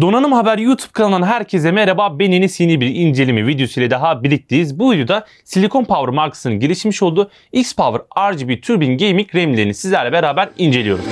Donanım Haber YouTube kanalından herkese merhaba. Ben Enes yeni bir inceleme videosu ile daha birlikteyiz. Bu videoda Silicon Power markasının gelişmiş olduğu X-Power RGB Turbine Gaming RAM'lerini sizlerle beraber inceliyoruz.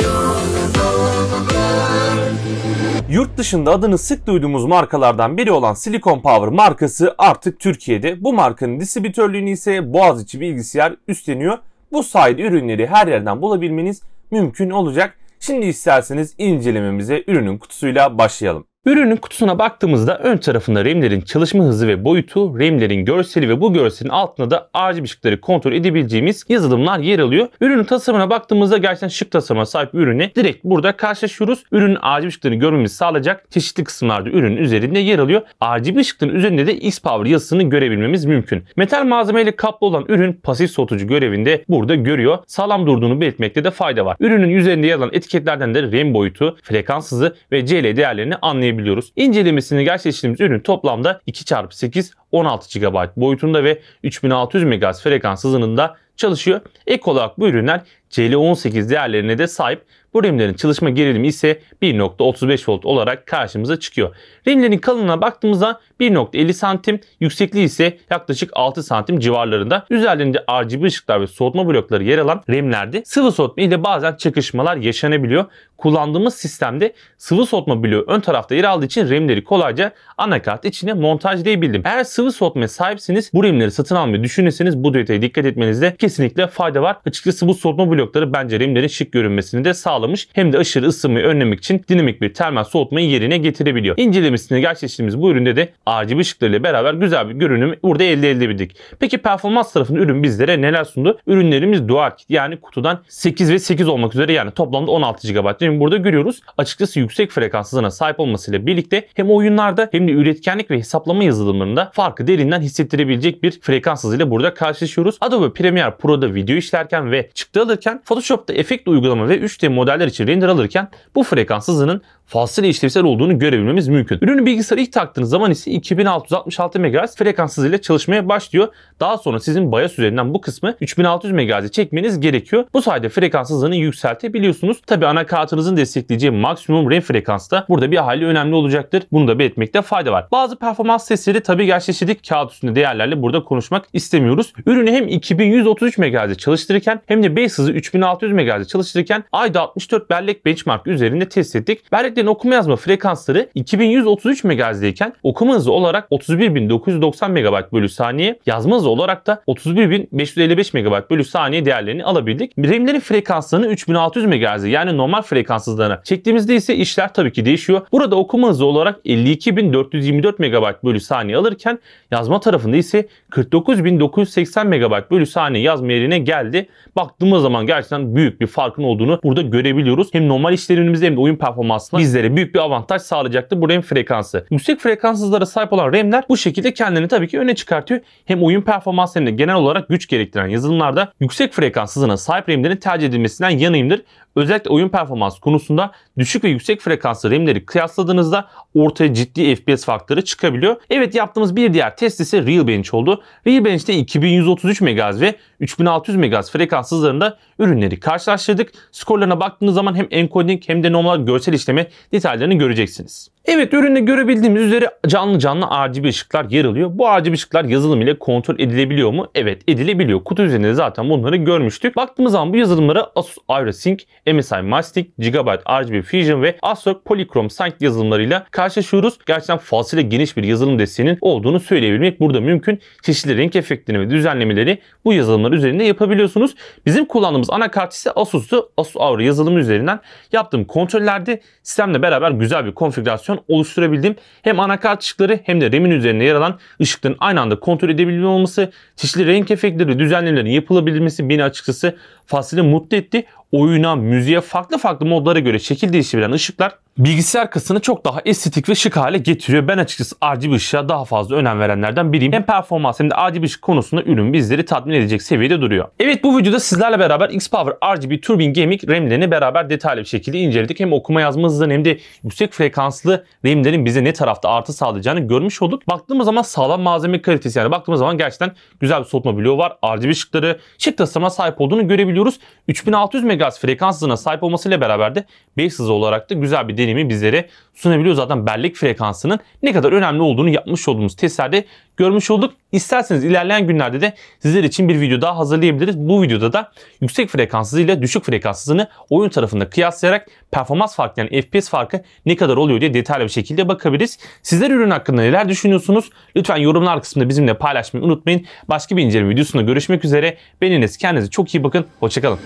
Yurt dışında adını sık duyduğumuz markalardan biri olan Silicon Power markası artık Türkiye'de. Bu markanın distribütörlüğünü ise Boğaziçi Bilgisayar üstleniyor. Bu sayede ürünleri her yerden bulabilmeniz mümkün olacak. Şimdi isterseniz incelememize ürünün kutusuyla başlayalım. Ürünün kutusuna baktığımızda ön tarafında RAM'lerin çalışma hızı ve boyutu, RAM'lerin görseli ve bu görselin altında da RGB ışıkları kontrol edebileceğimiz yazılımlar yer alıyor. Ürünün tasarımına baktığımızda gerçekten şık tasarıma sahip bir ürüne direkt burada karşılaşıyoruz. Ürünün RGB ışıklarını görmemizi sağlayacak çeşitli kısımlarda ürünün üzerinde yer alıyor. RGB ışıkların üzerinde de X-Power yazısını görebilmemiz mümkün. Metal malzemeyle kaplı olan ürün pasif soğutucu görevinde burada görüyor. Sağlam durduğunu belirtmekte de fayda var. Ürünün üzerinde yer alan etiketlerden de RAM boyutu, frekans hızı ve CL değerlerini anlayabiliyoruz görebiliyoruz. İncelemesini gerçekleştirdiğimiz ürün toplamda 2x8 16 GB boyutunda ve 3600 MHz frekans hızında çalışıyor. Ek olarak bu ürünler CL18 değerlerine de sahip. Bu RAM'lerin çalışma gerilimi ise 1.35 volt olarak karşımıza çıkıyor. RAM'lerin kalınlığına baktığımızda 1.50 santim, yüksekliği ise yaklaşık 6 santim civarlarında. Üzerlerinde RGB ışıklar ve soğutma blokları yer alan RAM'lerde sıvı soğutma ile bazen çakışmalar yaşanabiliyor. Kullandığımız sistemde sıvı soğutma bloğu ön tarafta yer aldığı için RAM'leri kolayca anakart içine montajlayabildim. Eğer sıvı soğutmaya sahipsiniz bu RAM'leri satın almayı düşünürseniz bu detaya dikkat etmenizde kesinlikle fayda var. Açıkçası bu soğutma blokları bence RAM'lerin şık görünmesini de sağlamış. Hem de aşırı ısınmayı önlemek için dinamik bir termal soğutmayı yerine getirebiliyor. İncelemesini gerçekleştirdiğimiz bu üründe de RGB ışıklarıyla beraber güzel bir görünüm burada elde edebildik. Peki performans tarafında ürün bizlere neler sundu? Ürünlerimiz dual kit yani kutudan 8 ve 8 olmak üzere yani toplamda 16 GB RAM burada görüyoruz. Açıkçası yüksek frekans hızına sahip olmasıyla birlikte hem oyunlarda hem de üretkenlik ve hesaplama yazılımlarında farkı derinden hissettirebilecek bir frekans hızıyla burada karşılaşıyoruz. Adobe Premiere Pro'da video işlerken ve çıktı alırken Photoshop'ta efekt uygulama ve 3D modeller için render alırken bu frekans hızının fazlasıyla işlevsel olduğunu görebilmemiz mümkün. Ürünü bilgisayara ilk taktığınız zaman ise 2666 MHz frekans hızıyla çalışmaya başlıyor. Daha sonra sizin BIOS üzerinden bu kısmı 3600 MHz'e çekmeniz gerekiyor. Bu sayede frekans hızını yükseltebiliyorsunuz. Tabi anakartınızın destekleyeceği maksimum RAM frekansı da burada bir hayli önemli olacaktır. Bunu da belirtmekte fayda var. Bazı performans testleri tabi gerçekleştirdik. Kağıt üstünde değerlerle burada konuşmak istemiyoruz. Ürünü hem 2133 MHz'e çalıştırırken hem de base hızı 3600 MHz'e çalıştırırken ayda 64 bellek benchmark üzerinde test ettik. Belleklerin okuma yazma frekansları 2133 MHz'deyken okuma hızı olarak 31990 MB bölü saniye, yazma hızı olarak da 31555 MB bölü saniye değerlerini alabildik. RAM'lerin frekanslarını 3600 MHz'e yani normal frekans hızlarına çektiğimizde ise işler tabii ki değişiyor. Burada okuma hızı olarak 52424 MB bölü saniye alırken yazma tarafında ise 49980 MB bölü saniye yazma yerine geldi. Baktığımız zaman gerçekten büyük bir farkın olduğunu burada görebiliyoruz. Hem normal işlerimizde hem de oyun performansında bizlere büyük bir avantaj sağlayacaktır bu RAM frekansı. Yüksek hızlara sahip olan RAM'ler bu şekilde kendini tabii ki öne çıkartıyor. Hem oyun performansı hem de genel olarak güç gerektiren yazılımlarda yüksek frekans sahip RAM'lerin tercih edilmesinden yanayımdır. Özellikle oyun performans konusunda düşük ve yüksek frekanslı RAM'leri kıyasladığınızda ortaya ciddi FPS farkları çıkabiliyor. Evet yaptığımız bir diğer test ise Real Bench oldu. Real Bench'te 2133 MHz ve 3600 MHz frekans hızlarında ürünleri karşılaştırdık. Skorlarına baktığınız zaman hem encoding hem de normal görsel işleme detaylarını göreceksiniz. Evet üründe görebildiğimiz üzere canlı canlı RGB ışıklar yer alıyor. Bu RGB ışıklar yazılım ile kontrol edilebiliyor mu? Evet edilebiliyor. Kutu üzerinde zaten bunları görmüştük. Baktığımız zaman bu yazılımlara Asus AeroSync, MSI Mastic, Gigabyte RGB Fusion ve ASRock Polychrome Sync yazılımlarıyla karşılaşıyoruz. Gerçekten fazlasıyla geniş bir yazılım desteğinin olduğunu söyleyebilmek burada mümkün. Çeşitli renk efektlerini ve düzenlemeleri bu yazılımlar üzerinde yapabiliyorsunuz. Bizim kullandığımız anakart ise Asus'tu. Asus Aura yazılımı üzerinden yaptığım kontrollerde sistemle beraber güzel bir konfigürasyon oluşturabildim. Hem anakart ışıkları hem de RAM'in üzerinde yer alan ışıkların aynı anda kontrol edebilme olması, çeşitli renk efektleri, düzenlemelerin yapılabilmesi beni açıkçası fazlasıyla mutlu etti oyuna, müziğe farklı farklı modlara göre şekil değiştiren ışıklar bilgisayar kasını çok daha estetik ve şık hale getiriyor. Ben açıkçası RGB ışığa daha fazla önem verenlerden biriyim. Hem performans hem de RGB ışık konusunda ürün bizleri tatmin edecek seviyede duruyor. Evet bu videoda sizlerle beraber X-Power RGB Turbine Gaming RAM'lerini beraber detaylı bir şekilde inceledik. Hem okuma yazma hızından hem de yüksek frekanslı RAM'lerin bize ne tarafta artı sağlayacağını görmüş olduk. Baktığımız zaman sağlam malzeme kalitesi yani baktığımız zaman gerçekten güzel bir soğutma bloğu var. RGB ışıkları şık tasarıma sahip olduğunu görebiliyoruz. 3600 MHz MHz frekans hızına sahip olmasıyla beraber de base hızı olarak da güzel bir deneyimi bizlere sunabiliyor. Zaten bellek frekansının ne kadar önemli olduğunu yapmış olduğumuz testlerde görmüş olduk. İsterseniz ilerleyen günlerde de sizler için bir video daha hazırlayabiliriz. Bu videoda da yüksek frekans hızıyla düşük frekans hızını oyun tarafında kıyaslayarak performans farkı yani FPS farkı ne kadar oluyor diye detaylı bir şekilde bakabiliriz. Sizler ürün hakkında neler düşünüyorsunuz? Lütfen yorumlar kısmında bizimle paylaşmayı unutmayın. Başka bir inceleme videosunda görüşmek üzere. Beniniz kendinize çok iyi bakın. Hoşçakalın.